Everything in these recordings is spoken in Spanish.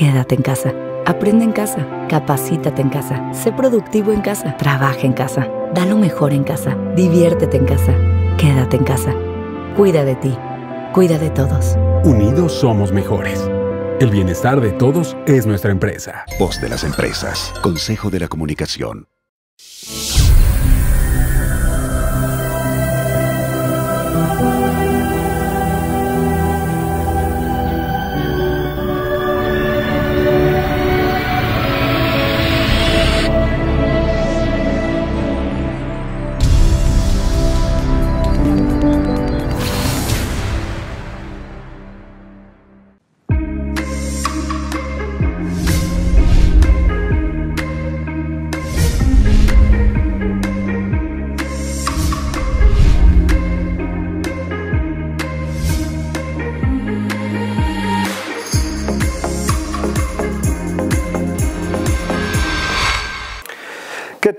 quédate en casa. Aprende en casa, capacítate en casa, sé productivo en casa, trabaja en casa, da lo mejor en casa, diviértete en casa, quédate en casa. Cuida de ti, cuida de todos. Unidos somos mejores. El bienestar de todos es nuestra empresa. Voz de las empresas. Consejo de la Comunicación.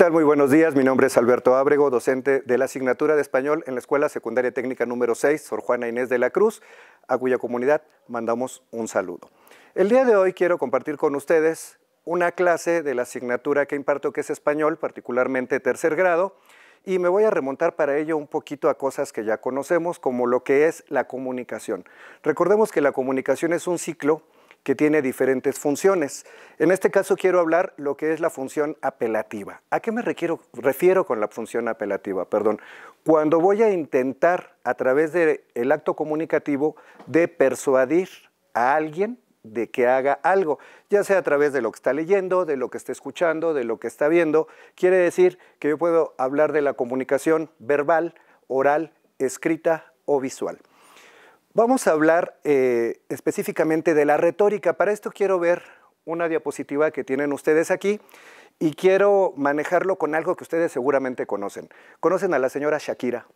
Tal? Muy buenos días. Mi nombre es Alberto Ábrego, docente de la asignatura de español en la Escuela Secundaria Técnica número 6, Sor Juana Inés de la Cruz, a cuya comunidad mandamos un saludo. El día de hoy quiero compartir con ustedes una clase de la asignatura que imparto que es español, particularmente tercer grado, y me voy a remontar para ello un poquito a cosas que ya conocemos, como lo que es la comunicación. Recordemos que la comunicación es un ciclo que tiene diferentes funciones. En este caso quiero hablar lo que es la función apelativa. ¿A qué me refiero con la función apelativa? Perdón. Cuando voy a intentar a través del acto comunicativo de persuadir a alguien de que haga algo, ya sea a través de lo que está leyendo, de lo que está escuchando, de lo que está viendo. Quiere decir que yo puedo hablar de la comunicación verbal, oral, escrita o visual. Vamos a hablar eh, específicamente de la retórica. Para esto quiero ver una diapositiva que tienen ustedes aquí y quiero manejarlo con algo que ustedes seguramente conocen. ¿Conocen a la señora Shakira?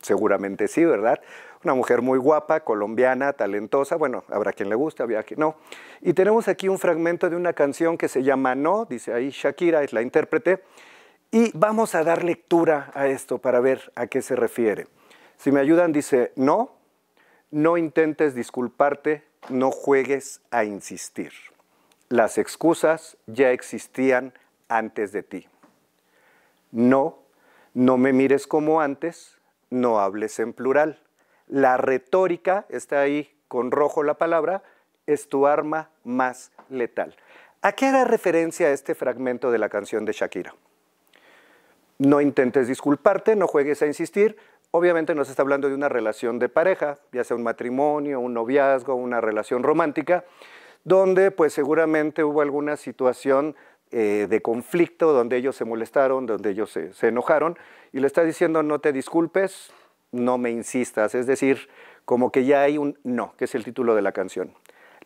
Seguramente sí, ¿verdad? Una mujer muy guapa, colombiana, talentosa. Bueno, habrá quien le guste, había quien no. Y tenemos aquí un fragmento de una canción que se llama No, dice ahí Shakira, es la intérprete. Y vamos a dar lectura a esto para ver a qué se refiere. Si me ayudan, dice, no, no intentes disculparte, no juegues a insistir. Las excusas ya existían antes de ti. No, no me mires como antes, no hables en plural. La retórica, está ahí con rojo la palabra, es tu arma más letal. ¿A qué da referencia este fragmento de la canción de Shakira? No intentes disculparte, no juegues a insistir, Obviamente nos está hablando de una relación de pareja, ya sea un matrimonio, un noviazgo, una relación romántica, donde pues seguramente hubo alguna situación eh, de conflicto, donde ellos se molestaron, donde ellos se, se enojaron, y le está diciendo no te disculpes, no me insistas, es decir, como que ya hay un no, que es el título de la canción.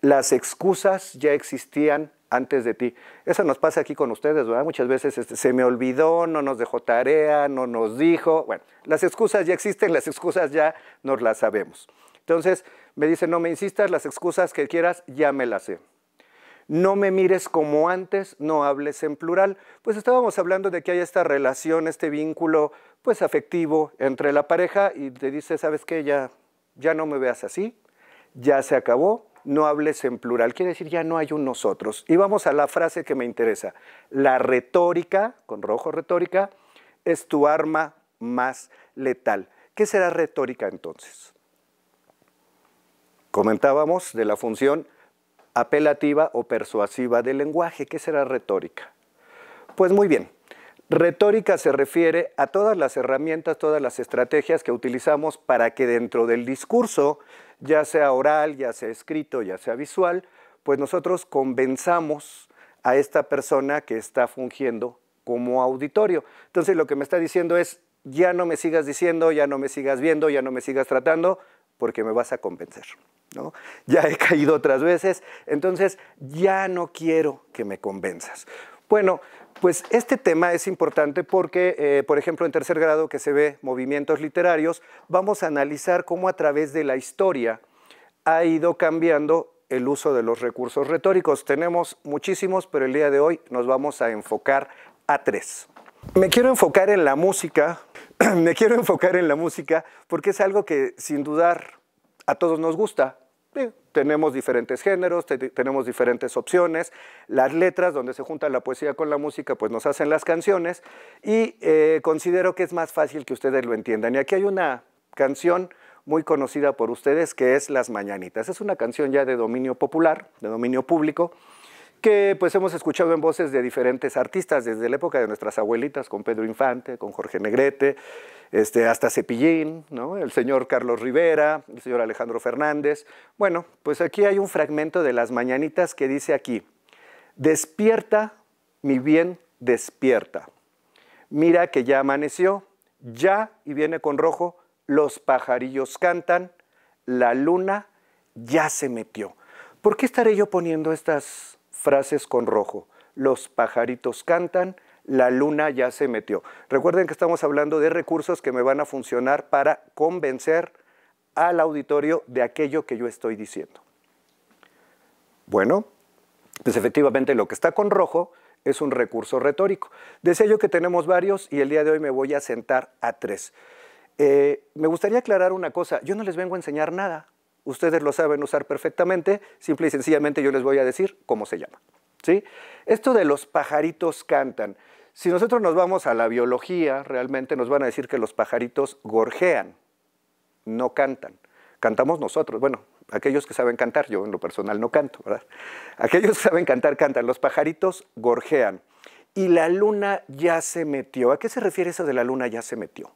Las excusas ya existían antes de ti. Eso nos pasa aquí con ustedes, ¿verdad? Muchas veces este, se me olvidó, no nos dejó tarea, no nos dijo. Bueno, las excusas ya existen, las excusas ya nos las sabemos. Entonces, me dice, no me insistas, las excusas que quieras ya me las sé. No me mires como antes, no hables en plural. Pues estábamos hablando de que hay esta relación, este vínculo, pues afectivo entre la pareja y te dice, ¿sabes qué? Ya, ya no me veas así, ya se acabó, no hables en plural, quiere decir ya no hay un nosotros. Y vamos a la frase que me interesa. La retórica, con rojo retórica, es tu arma más letal. ¿Qué será retórica entonces? Comentábamos de la función apelativa o persuasiva del lenguaje. ¿Qué será retórica? Pues muy bien, retórica se refiere a todas las herramientas, todas las estrategias que utilizamos para que dentro del discurso ya sea oral, ya sea escrito, ya sea visual, pues nosotros convenzamos a esta persona que está fungiendo como auditorio. Entonces lo que me está diciendo es, ya no me sigas diciendo, ya no me sigas viendo, ya no me sigas tratando, porque me vas a convencer. ¿no? Ya he caído otras veces, entonces ya no quiero que me convenzas. Bueno, pues este tema es importante porque, eh, por ejemplo, en tercer grado que se ve movimientos literarios, vamos a analizar cómo a través de la historia ha ido cambiando el uso de los recursos retóricos. Tenemos muchísimos, pero el día de hoy nos vamos a enfocar a tres. Me quiero enfocar en la música, me quiero enfocar en la música porque es algo que sin dudar a todos nos gusta. Tenemos diferentes géneros, tenemos diferentes opciones, las letras donde se junta la poesía con la música, pues nos hacen las canciones y eh, considero que es más fácil que ustedes lo entiendan. Y aquí hay una canción muy conocida por ustedes que es Las Mañanitas. Es una canción ya de dominio popular, de dominio público, que pues hemos escuchado en voces de diferentes artistas desde la época de nuestras abuelitas, con Pedro Infante, con Jorge Negrete, este, hasta Cepillín, ¿no? el señor Carlos Rivera, el señor Alejandro Fernández. Bueno, pues aquí hay un fragmento de las mañanitas que dice aquí, despierta, mi bien, despierta. Mira que ya amaneció, ya, y viene con rojo, los pajarillos cantan, la luna ya se metió. ¿Por qué estaré yo poniendo estas frases con rojo. Los pajaritos cantan, la luna ya se metió. Recuerden que estamos hablando de recursos que me van a funcionar para convencer al auditorio de aquello que yo estoy diciendo. Bueno, pues efectivamente lo que está con rojo es un recurso retórico. Decía yo que tenemos varios y el día de hoy me voy a sentar a tres. Eh, me gustaría aclarar una cosa, yo no les vengo a enseñar nada, ustedes lo saben usar perfectamente, simple y sencillamente yo les voy a decir cómo se llama. ¿sí? Esto de los pajaritos cantan, si nosotros nos vamos a la biología, realmente nos van a decir que los pajaritos gorjean, no cantan. Cantamos nosotros, bueno, aquellos que saben cantar, yo en lo personal no canto, ¿verdad? Aquellos que saben cantar, cantan. Los pajaritos gorjean. Y la luna ya se metió. ¿A qué se refiere eso de la luna ya se metió?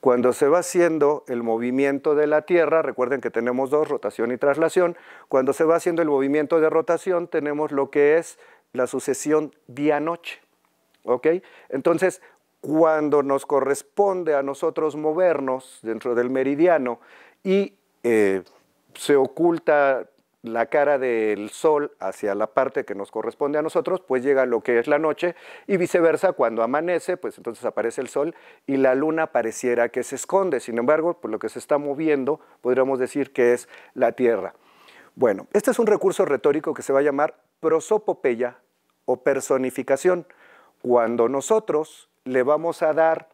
Cuando se va haciendo el movimiento de la Tierra, recuerden que tenemos dos, rotación y traslación, cuando se va haciendo el movimiento de rotación tenemos lo que es la sucesión día-noche. Entonces, cuando nos corresponde a nosotros movernos dentro del meridiano y eh, se oculta la cara del sol hacia la parte que nos corresponde a nosotros, pues llega lo que es la noche y viceversa, cuando amanece, pues entonces aparece el sol y la luna pareciera que se esconde. Sin embargo, pues lo que se está moviendo, podríamos decir que es la Tierra. Bueno, este es un recurso retórico que se va a llamar prosopopeya o personificación. Cuando nosotros le vamos a dar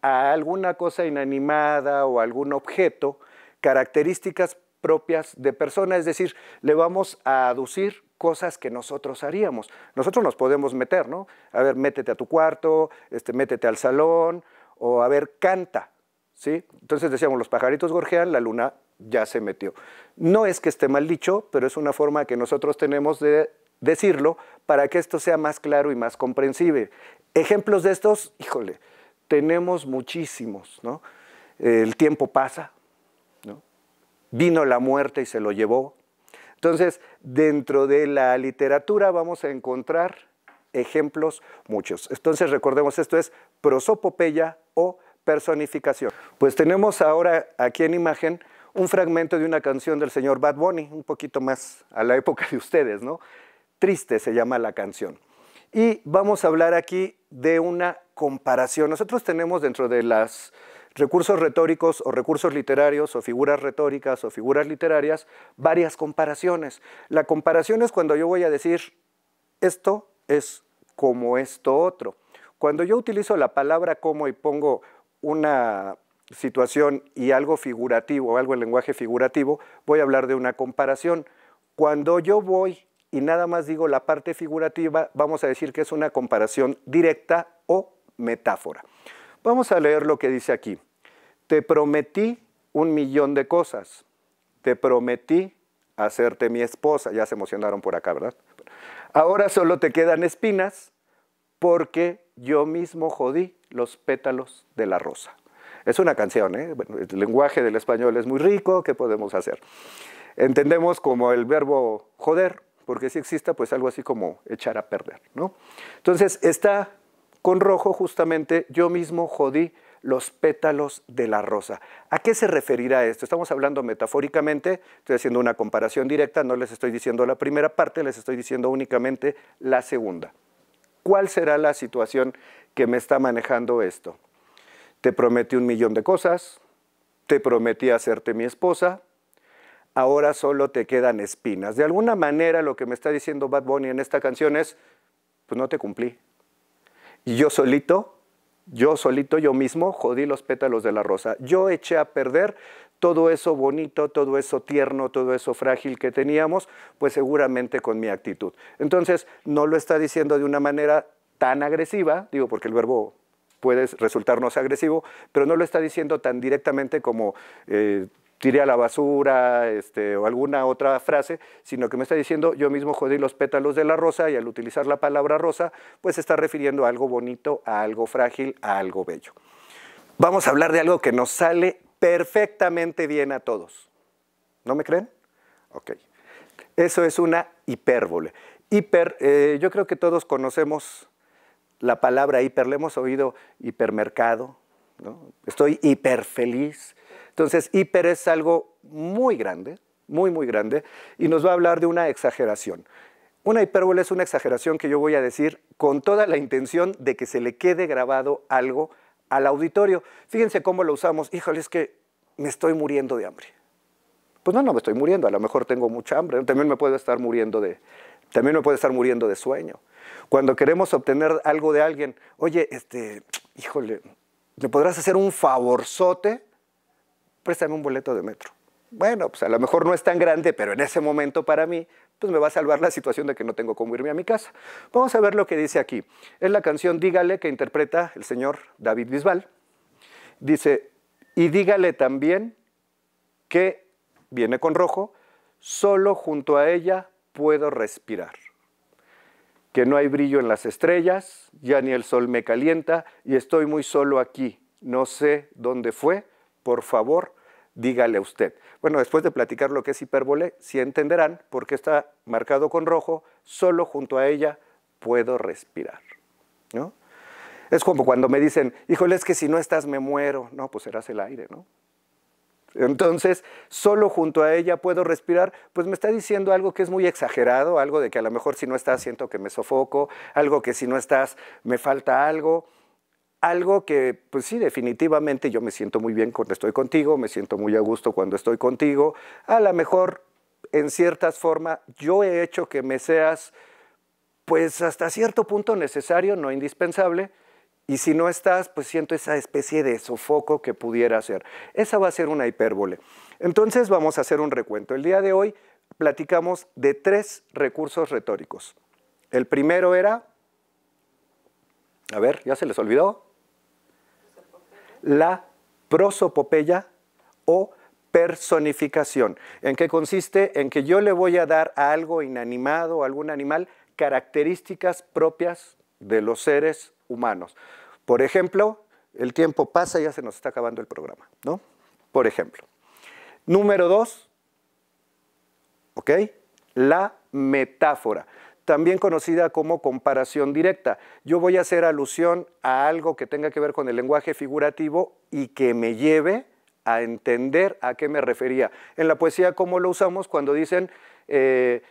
a alguna cosa inanimada o algún objeto características propias de persona, es decir, le vamos a aducir cosas que nosotros haríamos. Nosotros nos podemos meter, ¿no? A ver, métete a tu cuarto, este, métete al salón, o a ver, canta, ¿sí? Entonces decíamos, los pajaritos gorjean, la luna ya se metió. No es que esté mal dicho, pero es una forma que nosotros tenemos de decirlo para que esto sea más claro y más comprensible. Ejemplos de estos, híjole, tenemos muchísimos, ¿no? El tiempo pasa, vino la muerte y se lo llevó. Entonces, dentro de la literatura vamos a encontrar ejemplos muchos. Entonces, recordemos, esto es prosopopeya o personificación. Pues tenemos ahora aquí en imagen un fragmento de una canción del señor Bad Bunny, un poquito más a la época de ustedes, ¿no? Triste se llama la canción. Y vamos a hablar aquí de una comparación. Nosotros tenemos dentro de las recursos retóricos o recursos literarios o figuras retóricas o figuras literarias, varias comparaciones. La comparación es cuando yo voy a decir, esto es como esto otro. Cuando yo utilizo la palabra como y pongo una situación y algo figurativo, algo en lenguaje figurativo, voy a hablar de una comparación. Cuando yo voy y nada más digo la parte figurativa, vamos a decir que es una comparación directa o metáfora. Vamos a leer lo que dice aquí. Te prometí un millón de cosas. Te prometí hacerte mi esposa. Ya se emocionaron por acá, ¿verdad? Ahora solo te quedan espinas porque yo mismo jodí los pétalos de la rosa. Es una canción, ¿eh? el lenguaje del español es muy rico, ¿qué podemos hacer? Entendemos como el verbo joder, porque si exista, pues algo así como echar a perder, ¿no? Entonces está con rojo justamente, yo mismo jodí los pétalos de la rosa. ¿A qué se referirá esto? Estamos hablando metafóricamente, estoy haciendo una comparación directa, no les estoy diciendo la primera parte, les estoy diciendo únicamente la segunda. ¿Cuál será la situación que me está manejando esto? Te prometí un millón de cosas, te prometí hacerte mi esposa, ahora solo te quedan espinas. De alguna manera lo que me está diciendo Bad Bunny en esta canción es, pues no te cumplí, y yo solito, yo solito, yo mismo, jodí los pétalos de la rosa. Yo eché a perder todo eso bonito, todo eso tierno, todo eso frágil que teníamos, pues seguramente con mi actitud. Entonces, no lo está diciendo de una manera tan agresiva, digo porque el verbo puede resultarnos agresivo, pero no lo está diciendo tan directamente como eh, tiré a la basura este, o alguna otra frase, sino que me está diciendo yo mismo jodí los pétalos de la rosa y al utilizar la palabra rosa, pues está refiriendo a algo bonito, a algo frágil, a algo bello. Vamos a hablar de algo que nos sale perfectamente bien a todos. ¿No me creen? Ok. Eso es una hipérbole. Hiper, eh, yo creo que todos conocemos la palabra hiper, le hemos oído hipermercado, ¿no? estoy hiper feliz. Entonces, hiper es algo muy grande, muy, muy grande, y nos va a hablar de una exageración. Una hipérbole es una exageración que yo voy a decir con toda la intención de que se le quede grabado algo al auditorio. Fíjense cómo lo usamos. Híjole, es que me estoy muriendo de hambre. Pues no, no me estoy muriendo, a lo mejor tengo mucha hambre, también me puedo estar muriendo de, también me puedo estar muriendo de sueño. Cuando queremos obtener algo de alguien, oye, este, híjole, ¿me podrás hacer un favorzote? Préstame un boleto de metro. Bueno, pues a lo mejor no es tan grande, pero en ese momento para mí, pues me va a salvar la situación de que no tengo cómo irme a mi casa. Vamos a ver lo que dice aquí. Es la canción Dígale que interpreta el señor David Bisbal. Dice, y dígale también que, viene con rojo, solo junto a ella puedo respirar. Que no hay brillo en las estrellas, ya ni el sol me calienta y estoy muy solo aquí. No sé dónde fue, por favor, dígale usted. Bueno, después de platicar lo que es hipérbole, sí entenderán por qué está marcado con rojo, solo junto a ella puedo respirar. ¿no? Es como cuando me dicen, híjole, es que si no estás me muero. No, pues serás el aire, ¿no? Entonces, solo junto a ella puedo respirar, pues me está diciendo algo que es muy exagerado, algo de que a lo mejor si no estás siento que me sofoco, algo que si no estás me falta algo, algo que pues sí, definitivamente yo me siento muy bien cuando estoy contigo, me siento muy a gusto cuando estoy contigo, a lo mejor en ciertas formas yo he hecho que me seas pues hasta cierto punto necesario, no indispensable, y si no estás, pues siento esa especie de sofoco que pudiera ser. Esa va a ser una hipérbole. Entonces vamos a hacer un recuento. El día de hoy platicamos de tres recursos retóricos. El primero era, a ver, ¿ya se les olvidó? La prosopopeya o personificación. ¿En qué consiste? En que yo le voy a dar a algo inanimado, a algún animal, características propias de los seres humanos. Por ejemplo, el tiempo pasa y ya se nos está acabando el programa, ¿no? Por ejemplo. Número dos, ¿ok? La metáfora, también conocida como comparación directa. Yo voy a hacer alusión a algo que tenga que ver con el lenguaje figurativo y que me lleve a entender a qué me refería. En la poesía, ¿cómo lo usamos? Cuando dicen eh,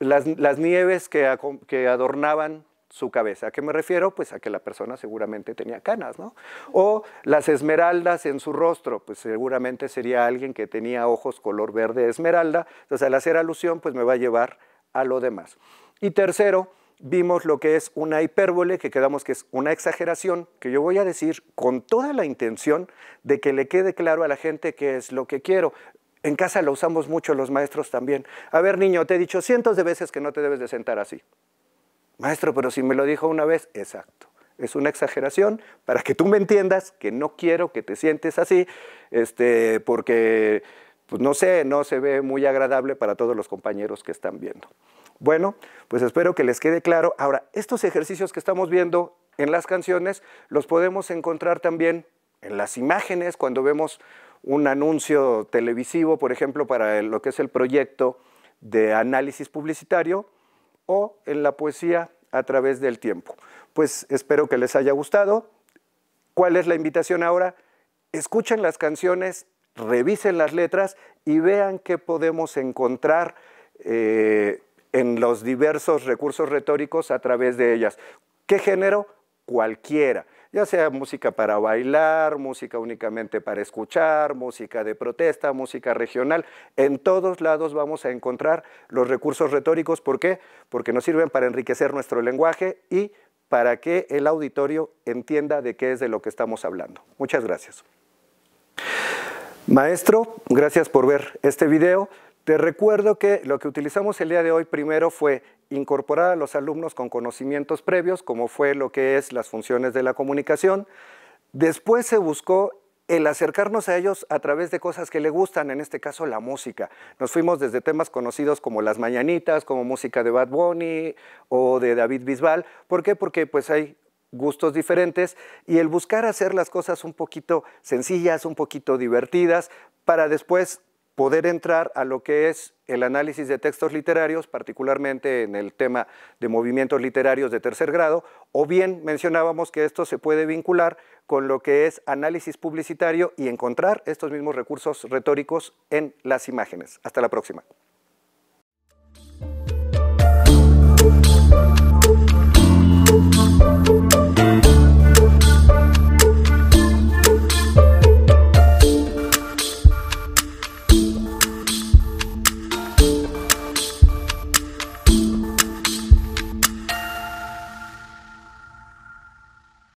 las, nieves que, que adornaban su cabeza. ¿A qué me refiero? Pues a que la persona seguramente tenía canas, ¿no? O las esmeraldas en su rostro, pues seguramente sería alguien que tenía ojos color verde esmeralda. Entonces, al hacer alusión, pues me va a llevar a lo demás. Y tercero, vimos lo que es una hipérbole, que quedamos que es una exageración, que yo voy a decir con toda la intención de que le quede claro a la gente qué es lo que quiero. En casa lo usamos mucho los maestros también. A ver, niño, te he dicho cientos de veces que no te debes de sentar así. Maestro, pero si me lo dijo una vez, exacto. Es una exageración para que tú me entiendas que no quiero que te sientes así, este, porque, pues no sé, no se ve muy agradable para todos los compañeros que están viendo. Bueno, pues espero que les quede claro. Ahora, estos ejercicios que estamos viendo en las canciones los podemos encontrar también en las imágenes, cuando vemos un anuncio televisivo, por ejemplo, para lo que es el proyecto de análisis publicitario, o en la poesía a través del tiempo. Pues espero que les haya gustado. ¿Cuál es la invitación ahora? Escuchen las canciones, revisen las letras y vean qué podemos encontrar eh, en los diversos recursos retóricos a través de ellas. ¿Qué género? Cualquiera ya sea música para bailar, música únicamente para escuchar, música de protesta, música regional. En todos lados vamos a encontrar los recursos retóricos. ¿Por qué? Porque nos sirven para enriquecer nuestro lenguaje y para que el auditorio entienda de qué es de lo que estamos hablando. Muchas gracias. Maestro, gracias por ver este video. Te recuerdo que lo que utilizamos el día de hoy primero fue incorporar a los alumnos con conocimientos previos, como fue lo que es las funciones de la comunicación. Después se buscó el acercarnos a ellos a través de cosas que le gustan, en este caso la música. Nos fuimos desde temas conocidos como las mañanitas, como música de Bad Bunny o de David Bisbal. ¿Por qué? Porque pues hay gustos diferentes y el buscar hacer las cosas un poquito sencillas, un poquito divertidas, para después poder entrar a lo que es el análisis de textos literarios, particularmente en el tema de movimientos literarios de tercer grado, o bien mencionábamos que esto se puede vincular con lo que es análisis publicitario y encontrar estos mismos recursos retóricos en las imágenes. Hasta la próxima.